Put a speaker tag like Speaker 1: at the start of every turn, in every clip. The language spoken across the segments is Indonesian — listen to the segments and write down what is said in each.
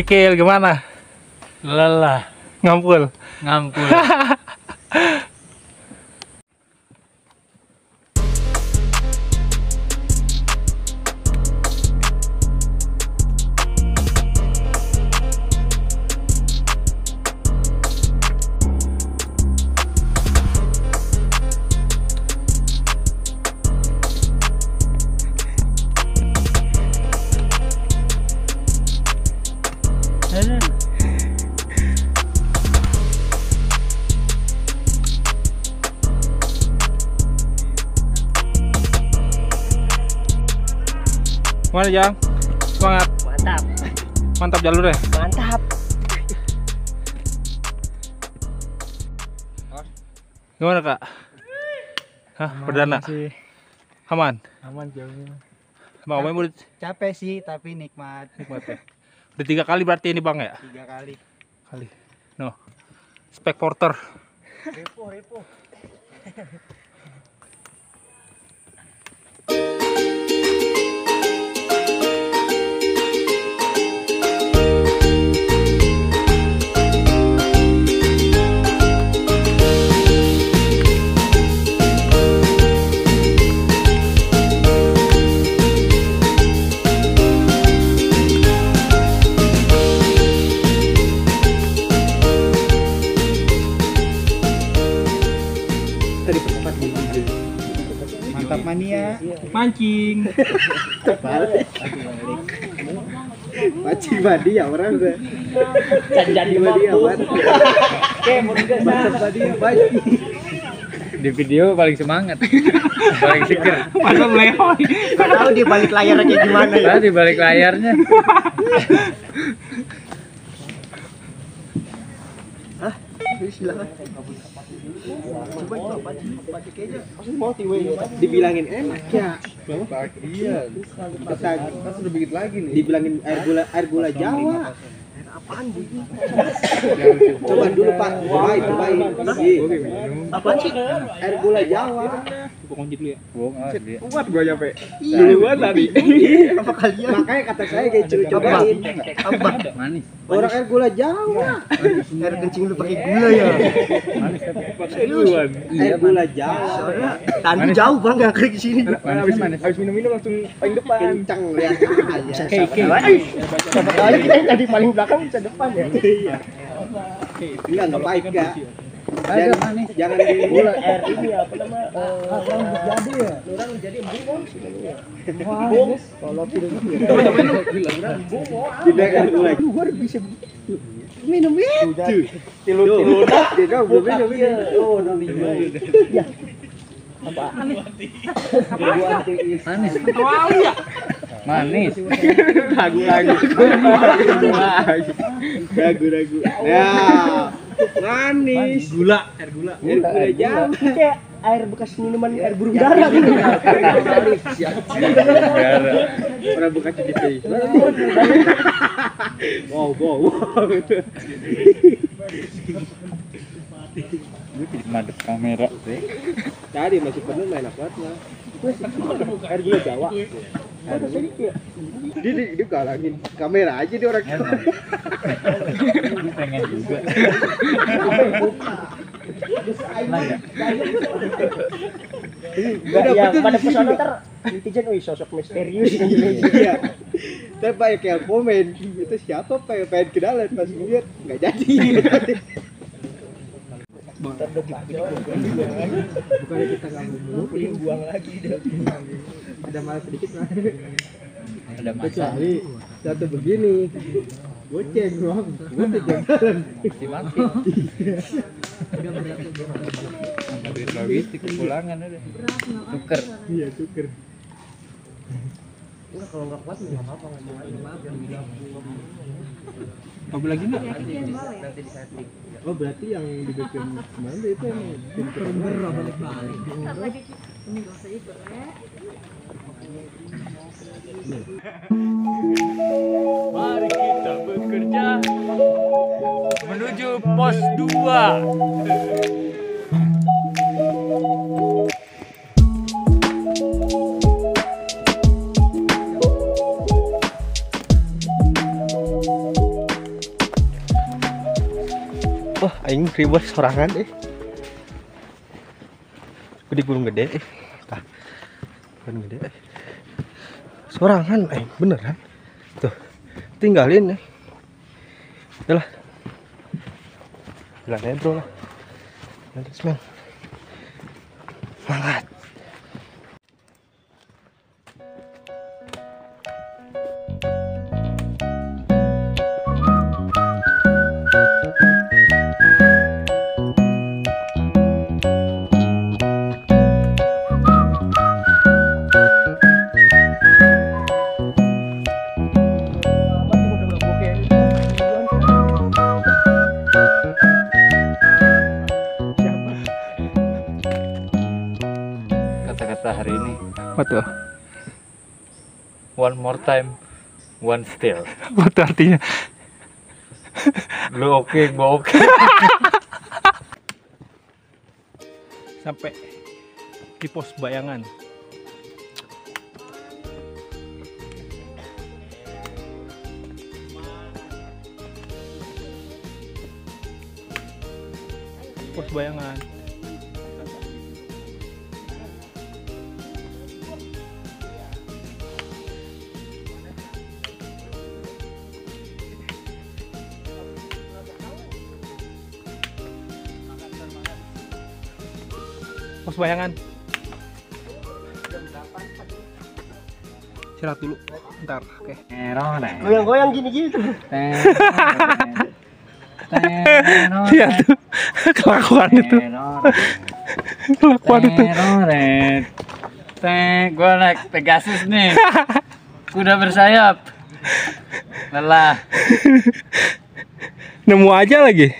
Speaker 1: Kikil gimana?
Speaker 2: Lelah,
Speaker 1: Ngampul.
Speaker 2: ngampul.
Speaker 1: Gimana Jang? Semangat.
Speaker 3: Mantap,
Speaker 1: Mantap jalur ya.
Speaker 3: mantap.
Speaker 1: Gimana kak? Hah, perdana.
Speaker 3: sih.
Speaker 1: Aman.
Speaker 3: Aman jauhnya.
Speaker 1: Bang Omeng udah
Speaker 3: Capek sih, tapi nikmat.
Speaker 1: nikmat ya. Udah tiga kali berarti ini bang ya?
Speaker 3: Tiga kali.
Speaker 1: Kali. No. Spek porter.
Speaker 3: Repo, repo. Mania.
Speaker 1: Mancing.
Speaker 3: Mancing badi ya orang gue. Jadi badi ya Oke, mau badi ya mancing.
Speaker 2: Di video paling semangat, paling seger.
Speaker 1: Masa melehoi.
Speaker 3: Gak tahu di balik layar kayak gimana ya.
Speaker 2: Tadi balik layarnya.
Speaker 3: Silakan. Coba coba baca tiwe dibilangin enak ya.
Speaker 4: Iya.
Speaker 3: Kata
Speaker 4: Kan sudah bikin lagi nih.
Speaker 3: dibilangin air gula air gula Jawa. Apaan bu? Coba dulu Pak, cobain, cobain. Apaan sih? Air gula Jawa.
Speaker 1: Gua kunci dulu ya.
Speaker 2: Bohong ah dia.
Speaker 4: Kuat gua nyampe.
Speaker 3: Duluan tadi. Apa kalian? Makanya kata saya kayak cuy cobain. Apa?
Speaker 2: Manis.
Speaker 3: Orang air gula Jawa. Air kencing lu pakai gula ya.
Speaker 2: Manis tapi.
Speaker 3: Serius? Air gula Jawa. Soalnya tadi jauh bang yang ke sini.
Speaker 2: Manis manis.
Speaker 4: Habis minum-minum langsung paling depan.
Speaker 3: Kencang aja. Siapa kali kita yang tadi paling belakang bisa depan ya. Iya. Enggak enggak baik ya.
Speaker 2: Ada
Speaker 3: Jangan, jangan di air ini apa nama? Orang jadi ya. Orang jadi embung. Embung. Kalau tidak Tidak air gula. Gua bisa minum itu. Tilu tilu. Dia belum minum ini. Oh, nanti. Ya. Apa?
Speaker 2: Manis. Manis.
Speaker 3: Ragu-ragu. Ragu-ragu. Ya. Manis.
Speaker 1: Gula, air gula.
Speaker 3: Air gula Jawa. Kayak air bekas minuman air burung dara gitu. Bekas di TV. Wow, wow, wow.
Speaker 2: Gue jadi madep kamera.
Speaker 3: Tadi masih penuh main apa. Air gula Jawa. Dia dia, dia galangin kamera aja dia orang.
Speaker 2: Pengen juga.
Speaker 3: Enggak ya, pada pesona ntar netizen wih sosok misterius Iya. Tapi banyak yang komen itu siapa pak yang pengen kenalan pas lihat nggak jadi. Bukannya kita nggak mau buang, buang lagi. Ada malas sedikit lah.
Speaker 2: Ada masalah.
Speaker 3: Kecuali satu begini. Goceng bang, goceng jalan.
Speaker 2: Mati. Duit logistik kepulangan udah. Tuker.
Speaker 3: Iya tuker.
Speaker 1: Mobil lagi enggak?
Speaker 3: Oh berarti yang dibikin kemarin itu yang bikin balik balik.
Speaker 2: Mari kita bekerja menuju pos 2.
Speaker 3: Wah, aing ribet sorangan deh. Di gunung gede eh. Tah. Gunung gede. Eh. Sorangan aing beneran. Tuh. Tinggalin eh. Udah lah. Jalan aja bro lah. Nanti semang. Semangat.
Speaker 2: Kata-kata hari ini.
Speaker 1: Tuh?
Speaker 2: One more time, one still.
Speaker 1: Apa tuh artinya?
Speaker 2: Lu oke, gua oke.
Speaker 1: Sampai di pos bayangan. Pos bayangan. Pos bayangan. Istirahat dulu. Ntar, oke.
Speaker 3: Goyang-goyang gini-gini tuh.
Speaker 1: Lihat tuh kelakuan itu. Kelakuan itu.
Speaker 2: Teng, gua naik Pegasus nih. Kuda bersayap. Lelah.
Speaker 1: Nemu aja lagi.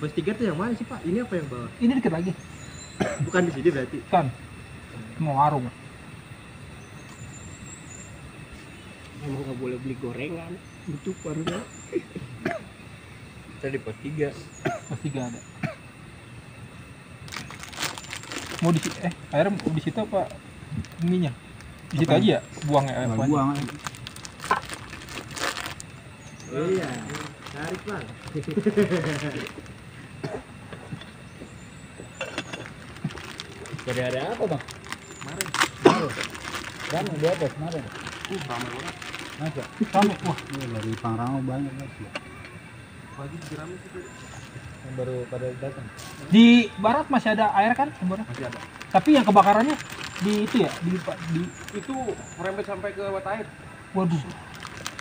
Speaker 3: Bus tiga tuh yang mana sih Pak? Ini apa yang bawah?
Speaker 1: Ini dikit lagi.
Speaker 3: Bukan di sini berarti.
Speaker 1: Kan. Mau warung.
Speaker 3: Emang nggak boleh beli gorengan. Itu barunya.
Speaker 2: Kita di pos 3.
Speaker 1: Pos tiga ada. Mau di eh airnya mau di situ apa ininya? Di situ aja ya buangnya air buang.
Speaker 3: Iya. Tarik bang.
Speaker 2: Jadi ada apa, Bang? Kemarin. Kemarin di atas kemarin. Uh, ramai banget. Masa?
Speaker 1: Rame. Wah,
Speaker 2: dari Pangrango banyak mas. Yang baru pada datang.
Speaker 1: di barat masih ada air kan sumbernya?
Speaker 4: Masih ada.
Speaker 1: Tapi yang kebakarannya di itu ya, di di
Speaker 4: Itu merembet sampai ke Watair.
Speaker 1: waduh.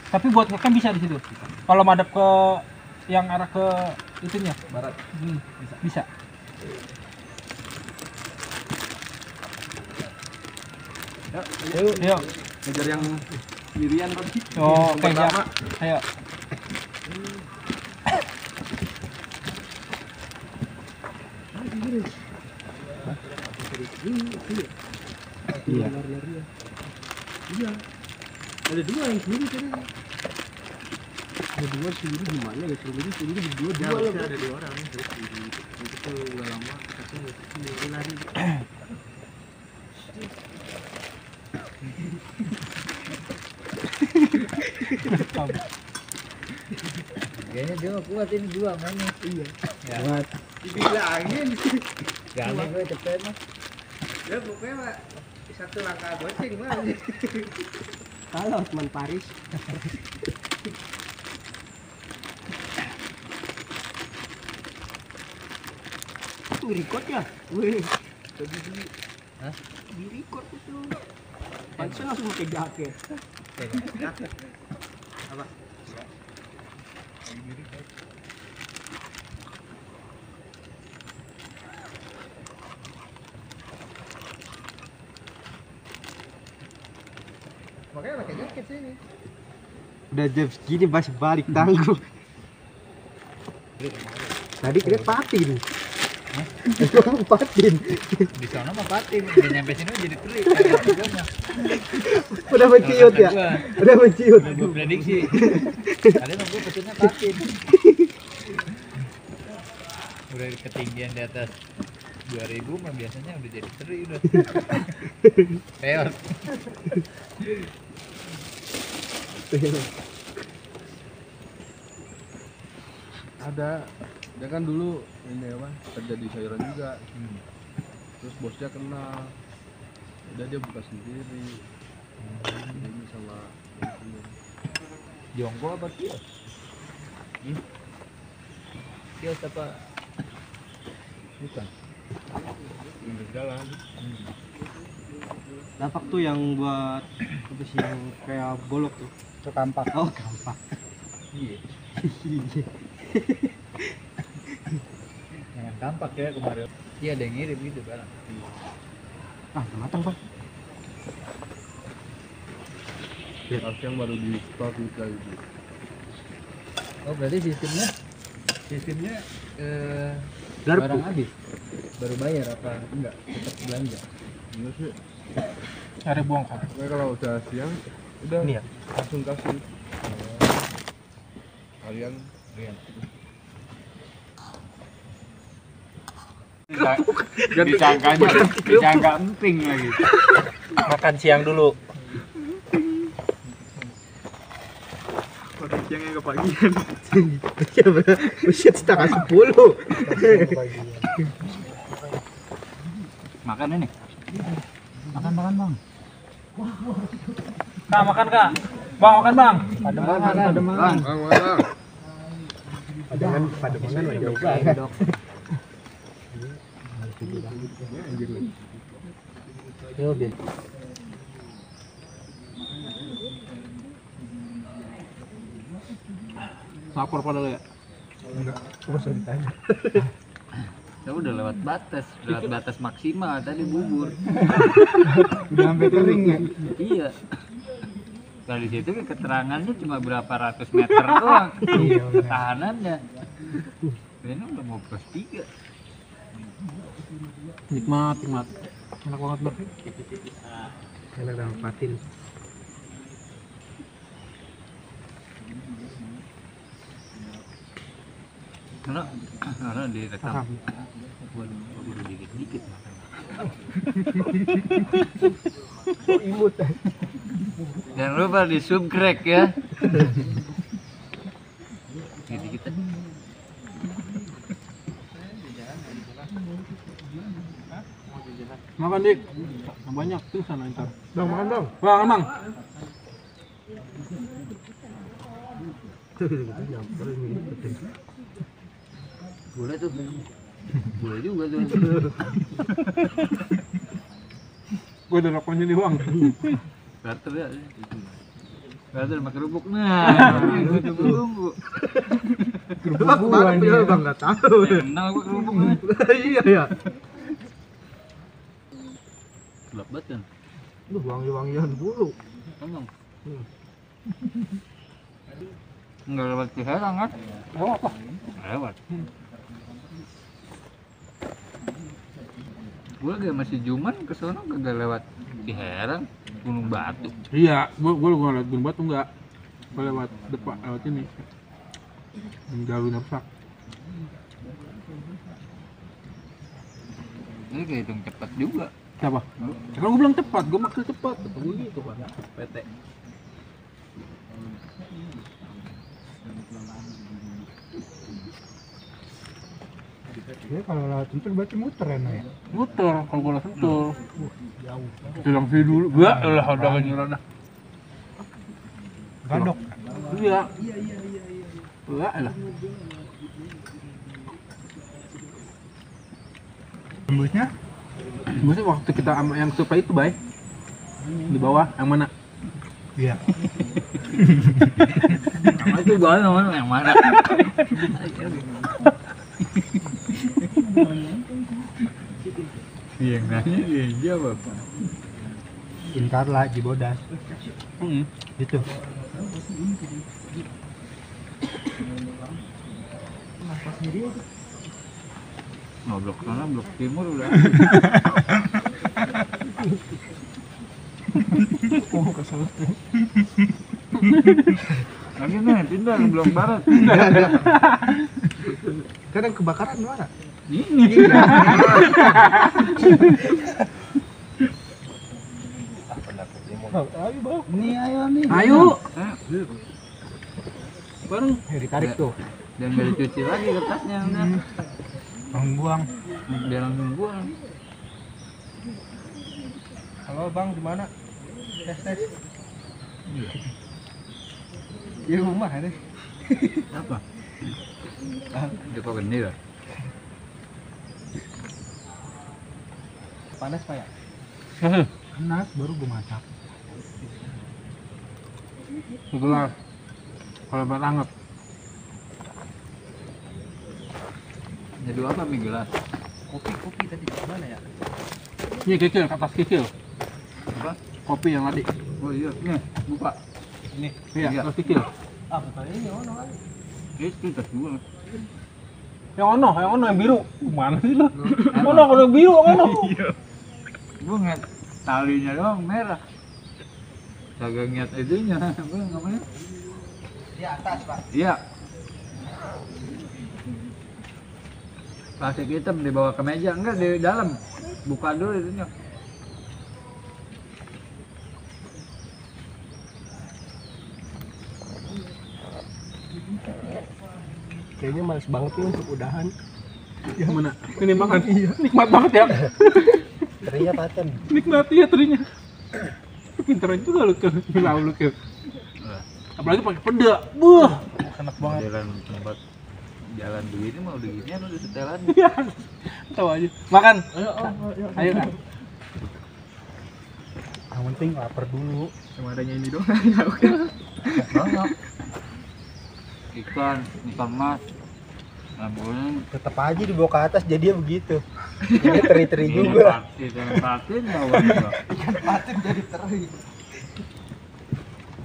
Speaker 1: Tapi buat ngecamp bisa di situ. Kalau madep ke yang arah ke itunya,
Speaker 4: Barat.
Speaker 1: hmm, bisa.
Speaker 4: Ya,
Speaker 1: Yuk, yuk.
Speaker 4: ngejar yang sendirian tadi.
Speaker 1: Oh, oke, ya. Ayo.
Speaker 3: Iya. Iya. Ada dua yang sendiri tadi. Ada dua sendiri gimana ya sendiri sendiri berdua dua loh. Ada dua orang. Itu udah lama kita sendiri lari.
Speaker 2: Kayaknya dia mah kuat ini dua mainnya. Iya.
Speaker 3: Buat. Dibilangin.
Speaker 2: Gak aneh gue cepet mas.
Speaker 3: Ya pokoknya Pak, satu langkah goceng mah. Kalau teman Paris. Record ya? Wih. Tadi di
Speaker 2: Hah?
Speaker 3: di record itu. Pantesan langsung pakai jaket. Apa? Makanya pakai jaket sini. Udah jam segini masih balik tangguh. Tadi kita pati Emang patin.
Speaker 2: Di sana mah patin, udah nyampe sini jadi teri. Kayak gua mah.
Speaker 3: Udah menciut ya.
Speaker 2: Gua,
Speaker 3: Udah menciut.
Speaker 2: udah gua prediksi. Kalian gua pesennya patin. Udah ketinggian di atas 2000 mah biasanya udah jadi teri udah. Peot.
Speaker 4: Ada. Dia kan dulu ini apa? Kerja di sayuran juga. Terus bosnya kenal. Udah dia buka sendiri. Ini sama.
Speaker 2: Jongko apa kios? Hmm? Kios apa? Bukan.
Speaker 4: Pinggir jalan.
Speaker 3: Lapak tuh yang buat apa sih yang kayak golok tuh.
Speaker 1: Itu kampak.
Speaker 3: Oh, gampang.
Speaker 2: Iya. Tampak ya kemarin. Iya ada yang ngirim gitu kan.
Speaker 3: ah, udah matang, Bang.
Speaker 4: Harus yang baru di store juga gitu.
Speaker 2: Oh berarti sistemnya sistemnya eh,
Speaker 3: Garpu.
Speaker 2: barang habis baru bayar apa enggak tetap belanja
Speaker 4: Enggak sih.
Speaker 1: Cari bongkar.
Speaker 4: Pokoknya kalau udah siang, udah
Speaker 3: Ini ya?
Speaker 4: langsung kasih. Kalian
Speaker 2: Rian.
Speaker 1: Disangkanya, disangka emping lagi. Makan siang dulu.
Speaker 3: Siangnya kepagian. Buset setengah sepuluh.
Speaker 2: makan ini makan makan bang
Speaker 1: Kak, makan kak. Bang, makan bang.
Speaker 2: ada makan ada makan
Speaker 4: Bang, mana?
Speaker 3: Pademangan, pademangan lah jauh.
Speaker 2: dok Yo.
Speaker 1: Lapor pada lo ya.
Speaker 2: Ya udah lewat batas, lewat batas maksimal tadi bubur.
Speaker 3: Udah sampai kering ya.
Speaker 2: iya. Nah di situ keterangannya cuma berapa ratus meter doang. Tahanannya. Ini udah mau plus tiga.
Speaker 1: Nikmat, nikmat. Enak banget bang.
Speaker 3: Enak sama patin.
Speaker 2: Karena karena direkam. Waduh, udah dikit-dikit makan.
Speaker 3: imut.
Speaker 2: Jangan lupa di subscribe ya.
Speaker 1: Makan dik. Banyak tuh sana ntar.
Speaker 3: Bang, makan dong.
Speaker 1: Bang, bang.
Speaker 2: boleh tuh. Boleh juga tuh.
Speaker 1: Gue udah lakukan ini bang.
Speaker 2: Barter ya. Barter sama kerupuk. Nah, kerupuk.
Speaker 3: Bang, bang, bang, nggak tahu.
Speaker 2: Enak gua kerupuk. mah.
Speaker 3: Iya, ya.
Speaker 2: Gelap banget kan.
Speaker 3: Lu wangi-wangian bulu.
Speaker 2: Emang.
Speaker 3: Hmm.
Speaker 2: Enggak lewat Ciherang kan?
Speaker 1: Oh, apa?
Speaker 2: Lewat. Gue lagi masih Juman ke sono kagak lewat Ciherang, Gunung Batu.
Speaker 1: Iya, gue gue gue lewat Gunung Batu enggak. Gue lewat depan, lewat ini. Jalur rusak.
Speaker 2: Ini kayak hitung cepat juga.
Speaker 1: Siapa? Ya, Kalau gue bilang cepat, gue maksud cepat. Gue gitu pak. PT.
Speaker 3: Ya kalau lewat sentul berarti muter enak ya.
Speaker 1: Muter kalau gue langsung tuh. Bilang sih dulu. Gak lah udah gak nyurah dah.
Speaker 3: Gadok.
Speaker 1: Iya. Enggak lah.
Speaker 3: Tembusnya?
Speaker 1: Maksudnya waktu kita sama yang supa itu baik di bawah yang mana?
Speaker 3: Iya.
Speaker 2: Sama itu gue yang yang mana? Iya, yang nanya dia jawab.
Speaker 3: Inkarla, Jibodas.
Speaker 1: Hmm.
Speaker 3: Gitu.
Speaker 2: Oh, blok sana, blok timur udah.
Speaker 3: Oh, kesel.
Speaker 2: Lagi nih, pindah ke blok barat.
Speaker 3: Kan yang kebakaran mana?
Speaker 2: Ini.
Speaker 1: ayo bang
Speaker 3: Ini ayo nih.
Speaker 1: ayo bareng
Speaker 3: Eh, ditarik tuh.
Speaker 2: Dan gak dicuci lagi kertasnya. udah.
Speaker 1: Bang buang
Speaker 2: Dia langsung buang.
Speaker 3: Halo bang, di mana? Tes tes. Di rumah ini.
Speaker 2: Apa? Itu kok gede lah.
Speaker 3: Panas pak ya?
Speaker 1: panas baru gue masak segelas kalau buat anget
Speaker 2: Jadi apa mie gelas?
Speaker 3: Kopi kopi tadi mana ya?
Speaker 1: ini kikil ke atas kikil
Speaker 2: Apa?
Speaker 1: kopi yang tadi
Speaker 2: Oh iya, nih, buka.
Speaker 1: ini iya
Speaker 2: Iya.
Speaker 1: atas kikil
Speaker 3: Ah betul ini ono kan.
Speaker 2: Itu tas dua.
Speaker 1: yang ono yang ono yang biru mana sih lo ono kalau yang biru ono
Speaker 2: Gue ngeliat talinya doang merah. Kagak ngeliat itunya, apa namanya?
Speaker 3: Di atas pak.
Speaker 2: Iya. Plastik hitam dibawa ke meja, enggak di dalam. Buka dulu itunya.
Speaker 3: Kayaknya males banget nih untuk udahan.
Speaker 1: mana? Ini makan. Iya nikmat banget ya.
Speaker 3: Terinya paten.
Speaker 1: nikmati ya terinya. Pinteran juga lu ke milau lu ke apalagi pakai peda buah enak banget
Speaker 2: Jalan begini mah udah ginian udah setelan.
Speaker 1: ya tahu aja makan ayo ayo kan yang penting lapar dulu
Speaker 3: Cuma adanya ini doang.
Speaker 2: Banyak. Ikan, ikan mas. Lampunya
Speaker 3: Tetap aja dibawa ke atas jadinya begitu. Jadi teri-teri juga.
Speaker 2: ini patin juga.
Speaker 3: Paten jadi teri.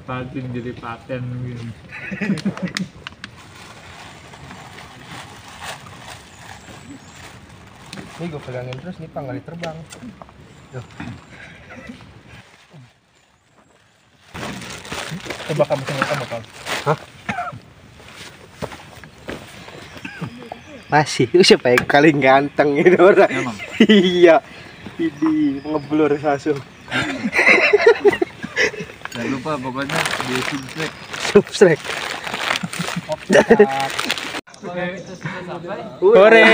Speaker 2: Patin jadi paten gitu.
Speaker 3: Nih gue pegangin terus nih pak nggak diterbang.
Speaker 1: coba kamu tengok kamu kan
Speaker 3: Masih, siapa yang paling ganteng ini orang?
Speaker 2: Emang.
Speaker 3: iya. Ini ngeblur langsung.
Speaker 2: Jangan lupa pokoknya di subscribe.
Speaker 3: Subscribe.
Speaker 2: Oke, kita sudah sampai.
Speaker 1: hore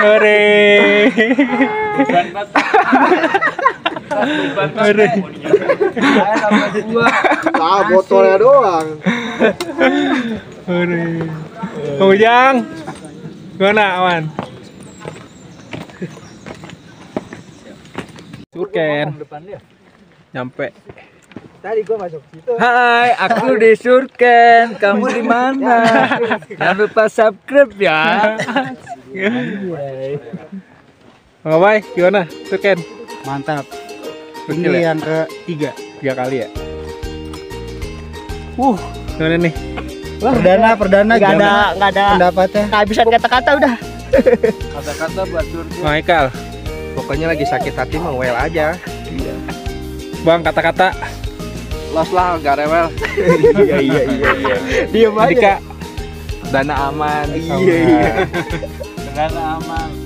Speaker 1: hore hore
Speaker 3: Ah, botolnya doang.
Speaker 1: hore Ujang gimana awan Surken nyampe
Speaker 3: Tadi gua masuk situ.
Speaker 2: Hai, aku di Surken. Kamu di mana? Jangan lupa subscribe ya.
Speaker 1: Bang Bay, gimana? Surken
Speaker 3: Mantap.
Speaker 1: Gokil ya?
Speaker 3: yang ketiga.
Speaker 1: tiga kali ya uh gimana nih
Speaker 3: Perdana, perdana
Speaker 5: nggak ada nggak ada
Speaker 3: pendapatnya.
Speaker 5: kehabisan kata-kata udah
Speaker 2: Kata-kata buat Surken.
Speaker 1: Michael
Speaker 3: Pokoknya lagi sakit hati mah well aja.
Speaker 1: bang kata-kata
Speaker 3: Los lah, gak rewel. iya iya iya iya. Diam
Speaker 1: Dika
Speaker 3: Dana aman.
Speaker 1: Iya, iya.
Speaker 2: Dengan aman.